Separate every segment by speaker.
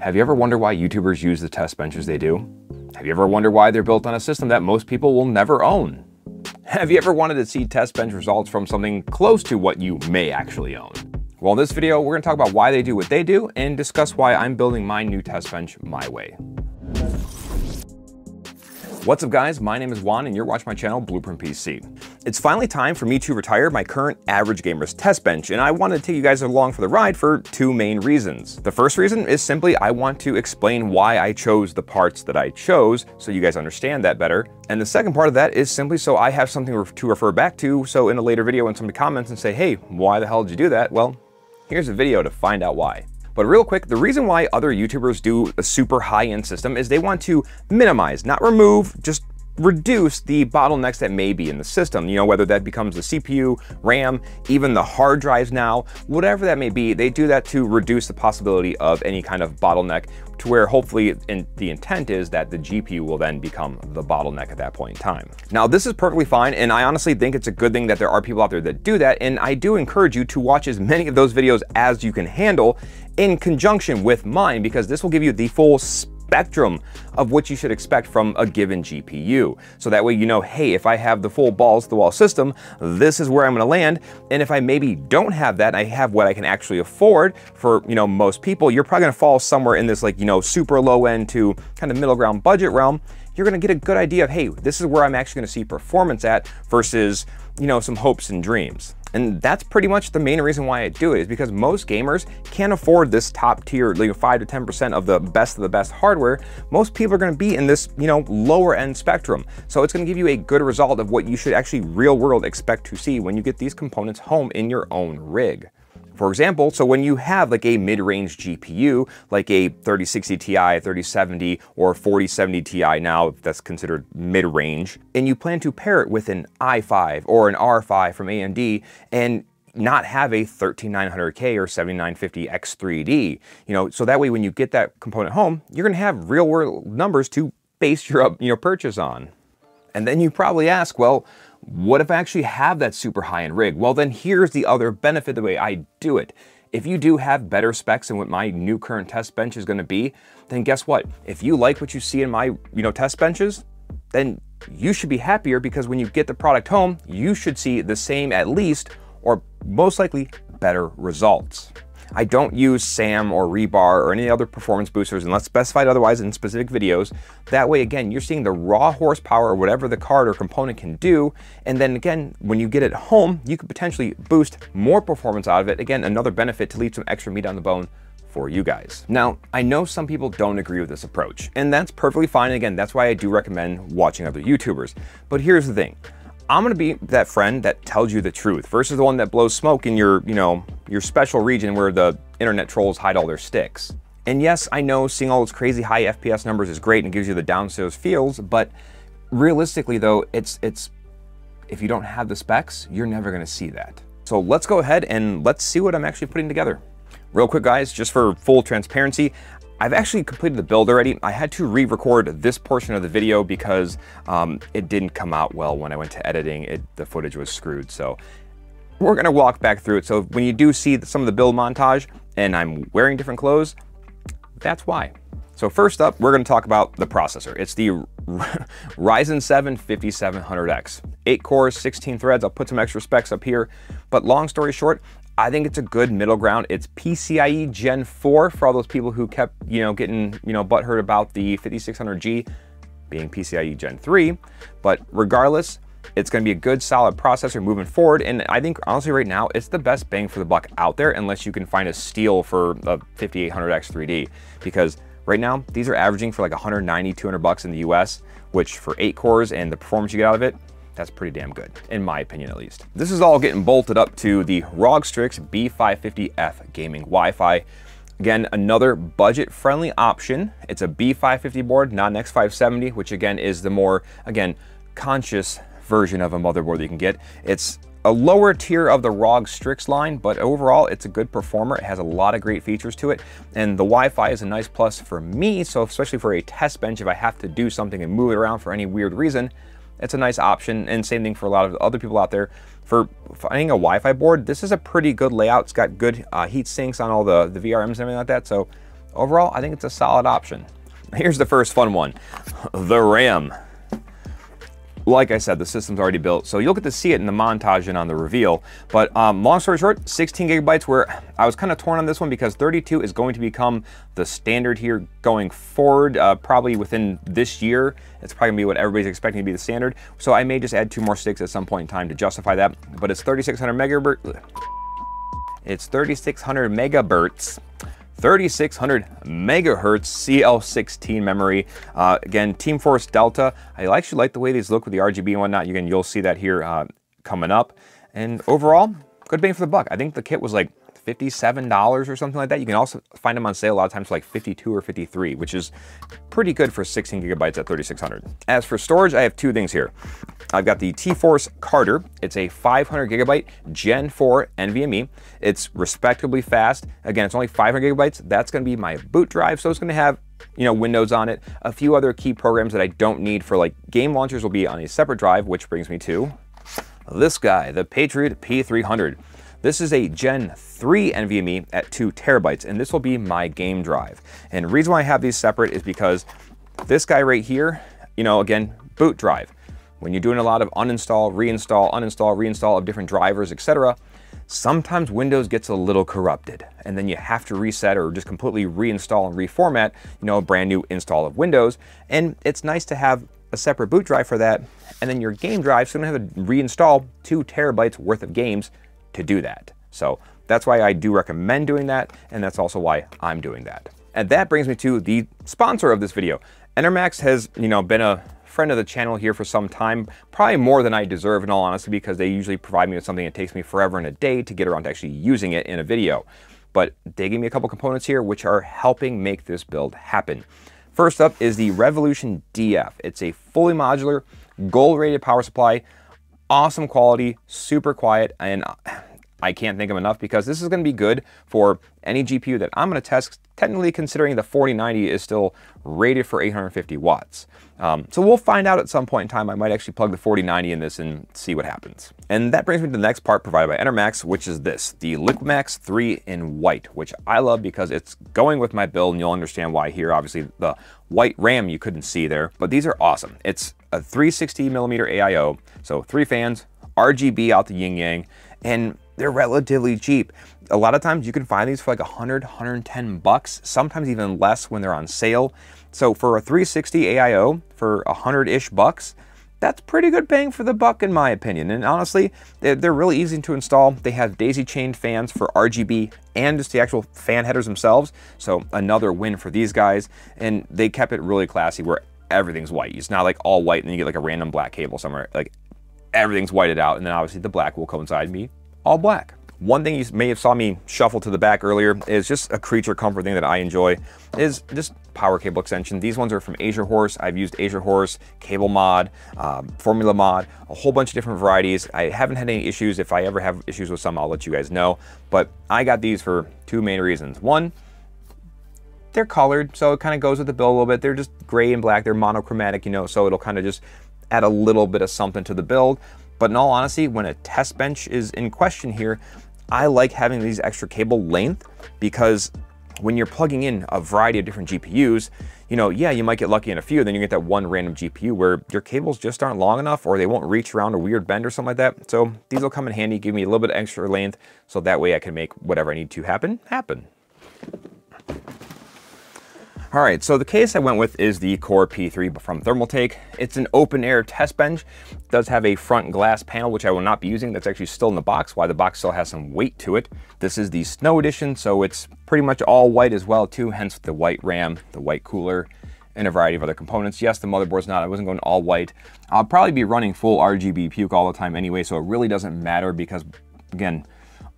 Speaker 1: Have you ever wondered why YouTubers use the test benches they do? Have you ever wondered why they're built on a system that most people will never own? Have you ever wanted to see test bench results from something close to what you may actually own? Well, in this video, we're gonna talk about why they do what they do and discuss why I'm building my new test bench my way. What's up guys, my name is Juan and you're watching my channel Blueprint PC. It's finally time for me to retire my current Average Gamers test bench and I wanted to take you guys along for the ride for two main reasons. The first reason is simply I want to explain why I chose the parts that I chose so you guys understand that better. And the second part of that is simply so I have something to refer back to so in a later video when somebody comments and say, hey, why the hell did you do that? Well, here's a video to find out why. But real quick, the reason why other YouTubers do a super high-end system is they want to minimize, not remove, just reduce the bottlenecks that may be in the system. You know, whether that becomes the CPU, RAM, even the hard drives now, whatever that may be, they do that to reduce the possibility of any kind of bottleneck to where hopefully in, the intent is that the GPU will then become the bottleneck at that point in time. Now, this is perfectly fine, and I honestly think it's a good thing that there are people out there that do that, and I do encourage you to watch as many of those videos as you can handle in conjunction with mine, because this will give you the full spectrum of what you should expect from a given GPU. So that way you know, hey, if I have the full balls to the wall system, this is where I'm gonna land. And if I maybe don't have that, I have what I can actually afford for, you know, most people, you're probably gonna fall somewhere in this like, you know, super low end to kind of middle ground budget realm you're gonna get a good idea of, hey, this is where I'm actually gonna see performance at versus, you know, some hopes and dreams. And that's pretty much the main reason why I do it is because most gamers can't afford this top tier, like 5 to 10% of the best of the best hardware. Most people are going to be in this, you know, lower end spectrum. So it's going to give you a good result of what you should actually real world expect to see when you get these components home in your own rig. For example, so when you have like a mid-range GPU, like a 3060 Ti, 3070, or 4070 Ti now, that's considered mid-range, and you plan to pair it with an i5 or an R5 from AMD, and not have a 13900K or 7950X3D, you know, so that way when you get that component home, you're gonna have real world numbers to base your you know, purchase on. And then you probably ask, well, what if I actually have that super high-end rig? Well, then here's the other benefit the way I do it. If you do have better specs than what my new current test bench is gonna be, then guess what? If you like what you see in my you know test benches, then you should be happier because when you get the product home, you should see the same at least, or most likely better results. I don't use SAM or rebar or any other performance boosters unless specified otherwise in specific videos. That way, again, you're seeing the raw horsepower or whatever the card or component can do. And then again, when you get it home, you could potentially boost more performance out of it. Again, another benefit to leave some extra meat on the bone for you guys. Now, I know some people don't agree with this approach, and that's perfectly fine. Again, that's why I do recommend watching other YouTubers. But here's the thing. I'm gonna be that friend that tells you the truth versus the one that blows smoke in your, you know, your special region where the internet trolls hide all their sticks. And yes, I know seeing all those crazy high FPS numbers is great and gives you the downstairs feels, but realistically though, it's, it's, if you don't have the specs, you're never gonna see that. So let's go ahead and let's see what I'm actually putting together. Real quick guys, just for full transparency, I've actually completed the build already. I had to re-record this portion of the video because um, it didn't come out well when I went to editing. It, the footage was screwed, so we're gonna walk back through it. So when you do see some of the build montage and I'm wearing different clothes, that's why. So first up, we're gonna talk about the processor. It's the Ryzen 7 5700X. 8 cores, 16 threads. I'll put some extra specs up here. But long story short, I think it's a good middle ground. It's PCIe Gen 4 for all those people who kept, you know, getting, you know, butthurt about the 5600G being PCIe Gen 3. But regardless, it's going to be a good solid processor moving forward. And I think honestly right now, it's the best bang for the buck out there unless you can find a steal for a 5800X 3D. Because right now, these are averaging for like 190, 200 bucks in the US, which for eight cores and the performance you get out of it, that's pretty damn good, in my opinion at least. This is all getting bolted up to the ROG Strix B550F gaming Wi-Fi. Again, another budget-friendly option. It's a B550 board, not an X570, which again is the more, again, conscious version of a motherboard that you can get. It's a lower tier of the ROG Strix line, but overall it's a good performer. It has a lot of great features to it, and the Wi-Fi is a nice plus for me, so especially for a test bench, if I have to do something and move it around for any weird reason, it's a nice option, and same thing for a lot of other people out there. For finding a Wi-Fi board, this is a pretty good layout. It's got good uh, heat sinks on all the, the VRMs and everything like that, so overall, I think it's a solid option. Here's the first fun one, the RAM. Like I said, the system's already built, so you'll get to see it in the montage and on the reveal. But um, long story short, 16 gigabytes, where I was kind of torn on this one because 32 is going to become the standard here going forward, uh, probably within this year. It's probably gonna be what everybody's expecting to be the standard. So I may just add two more sticks at some point in time to justify that. But it's 3600 megahertz. It's 3600 megahertz 3600 megahertz CL16 memory. Uh, again, Team Force Delta. I actually like the way these look with the RGB and whatnot. Again, you'll see that here uh, coming up. And overall, good bang for the buck. I think the kit was like $57 or something like that. You can also find them on sale a lot of times for like 52 or 53, which is pretty good for 16 gigabytes at 3600. As for storage, I have two things here. I've got the T-Force Cardea. It's a 500 gigabyte Gen 4 NVMe. It's respectably fast. Again, it's only 500 gigabytes. That's gonna be my boot drive, so it's gonna have you know, Windows on it. A few other key programs that I don't need for like game launchers will be on a separate drive, which brings me to this guy, the Patriot P300. This is a Gen 3 NVMe at 2 terabytes, and this will be my game drive. And the reason why I have these separate is because this guy right here, you know, again, boot drive. When you're doing a lot of uninstall, reinstall, uninstall, reinstall of different drivers, etc., sometimes Windows gets a little corrupted and then you have to reset or just completely reinstall and reformat, you know, a brand new install of Windows. And it's nice to have a separate boot drive for that. And then your game drive, so you don't have to reinstall two terabytes worth of games to do that. So that's why I do recommend doing that, and that's also why I'm doing that. And that brings me to the sponsor of this video. Enermax has, you know, been a friend of the channel here for some time, probably more than I deserve in all honesty, because they usually provide me with something that takes me forever and a day to get around to actually using it in a video. But they gave me a couple components here which are helping make this build happen. First up is the Revolution DF. It's a fully modular, gold rated power supply awesome quality, super quiet, and I can't think of enough because this is going to be good for any GPU that I'm going to test, technically considering the 4090 is still rated for 850 watts. Um, so we'll find out at some point in time. I might actually plug the 4090 in this and see what happens. And that brings me to the next part provided by Enermax, which is this, the Liquimax 3 in white, which I love because it's going with my build and you'll understand why here. Obviously the white RAM you couldn't see there, but these are awesome. It's a 360 millimeter AIO, so three fans, RGB out the yin yang, and they're relatively cheap. A lot of times you can find these for like 100, 110 bucks, sometimes even less when they're on sale. So for a 360 AIO for 100-ish bucks, that's pretty good bang for the buck in my opinion. And honestly, they're really easy to install. They have daisy chained fans for RGB and just the actual fan headers themselves. So another win for these guys. And they kept it really classy where everything's white. It's not like all white and then you get like a random black cable somewhere. Like everything's whited out and then obviously the black will coincide me all black. One thing you may have saw me shuffle to the back earlier is just a creature comfort thing that I enjoy is just power cable extension. These ones are from Asia-Horse. I've used Asia-Horse, CableMod, um, Formula Mod, a whole bunch of different varieties. I haven't had any issues. If I ever have issues with some, I'll let you guys know. But I got these for two main reasons. One, they're colored, so it kind of goes with the bill a little bit. They're just gray and black. They're monochromatic, you know, so it'll kind of just add a little bit of something to the build. But in all honesty, when a test bench is in question here, I like having these extra cable length because when you're plugging in a variety of different GPUs, you know, yeah, you might get lucky in a few, then you get that one random GPU where your cables just aren't long enough or they won't reach around a weird bend or something like that. So these will come in handy, give me a little bit extra length, so that way I can make whatever I need to happen, happen. All right, so the case I went with is the Core P3 from Thermaltake. It's an open air test bench. It does have a front glass panel, which I will not be using. That's actually still in the box, why the box still has some weight to it. This is the Snow Edition, so it's pretty much all white as well too, hence the white RAM, the white cooler, and a variety of other components. Yes, the motherboard's not, I wasn't going all white. I'll probably be running full RGB puke all the time anyway, so it really doesn't matter because, again,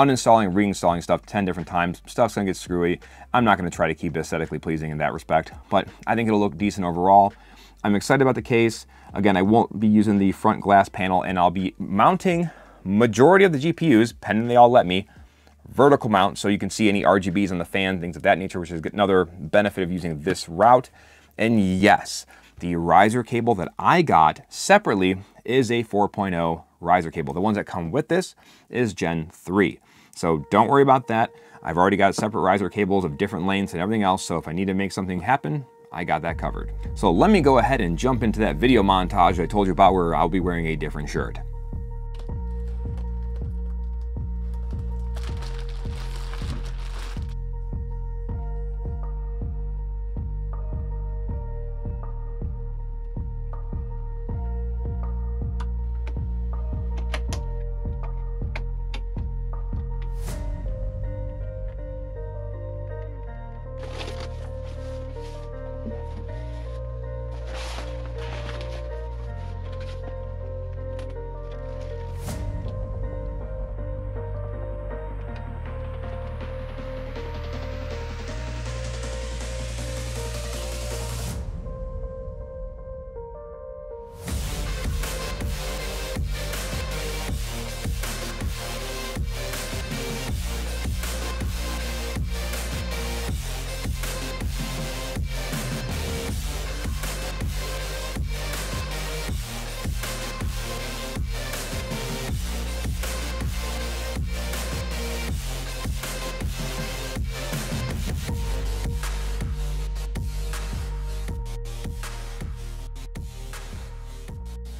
Speaker 1: uninstalling, reinstalling stuff 10 different times. Stuff's gonna get screwy. I'm not gonna try to keep it aesthetically pleasing in that respect, but I think it'll look decent overall. I'm excited about the case. Again, I won't be using the front glass panel and I'll be mounting majority of the GPUs, pending they all let me, vertical mount so you can see any RGBs on the fan, things of that nature, which is another benefit of using this route. And yes, the riser cable that I got separately is a 4.0 riser cable. The ones that come with this is Gen 3. So don't worry about that. I've already got separate riser cables of different lengths and everything else, so if I need to make something happen, I got that covered. So let me go ahead and jump into that video montage I told you about where I'll be wearing a different shirt.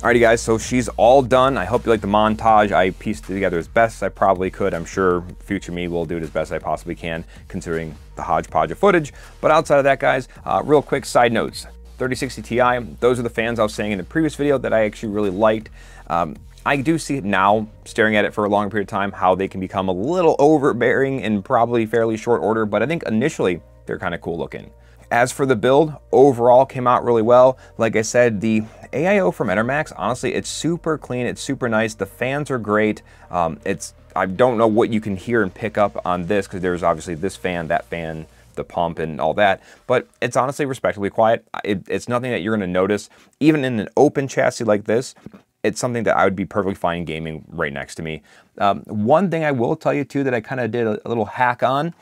Speaker 1: Alrighty guys, so she's all done. I hope you like the montage. I pieced it together as best I probably could. I'm sure future me will do it as best I possibly can, considering the hodgepodge of footage. But outside of that guys, uh, real quick side notes. 3060 Ti, those are the fans I was saying in the previous video that I actually really liked. Um, I do see it now, staring at it for a long period of time, how they can become a little overbearing in probably fairly short order, but I think initially they're kind of cool looking. As for the build, overall came out really well. Like I said, the AIO from Enermax, honestly, it's super clean, it's super nice. The fans are great. Um, it's I don't know what you can hear and pick up on this because there's obviously this fan, that fan, the pump and all that, but it's honestly respectably quiet. It, it's nothing that you're gonna notice. Even in an open chassis like this, it's something that I would be perfectly fine gaming right next to me. Um, one thing I will tell you too that I kind of did a, a little hack on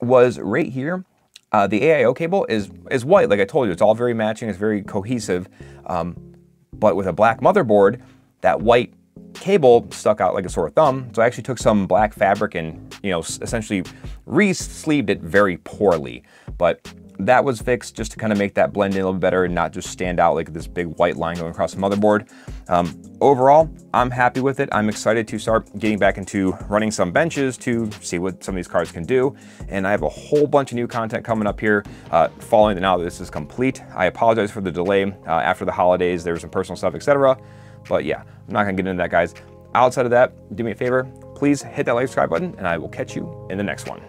Speaker 1: was right here, uh, the AIO cable is, is white, like I told you, it's all very matching, it's very cohesive. Um, but with a black motherboard, that white cable stuck out like a sore thumb. So I actually took some black fabric and, you know, essentially re-sleeved it very poorly. But that was fixed just to kind of make that blend in a little better and not just stand out like this big white line going across the motherboard. Um, overall, I'm happy with it. I'm excited to start getting back into running some benches to see what some of these cards can do. And I have a whole bunch of new content coming up here uh, following the now that this is complete. I apologize for the delay uh, after the holidays. There was some personal stuff, etc. But yeah, I'm not gonna get into that, guys. Outside of that, do me a favor, please hit that like subscribe button and I will catch you in the next one.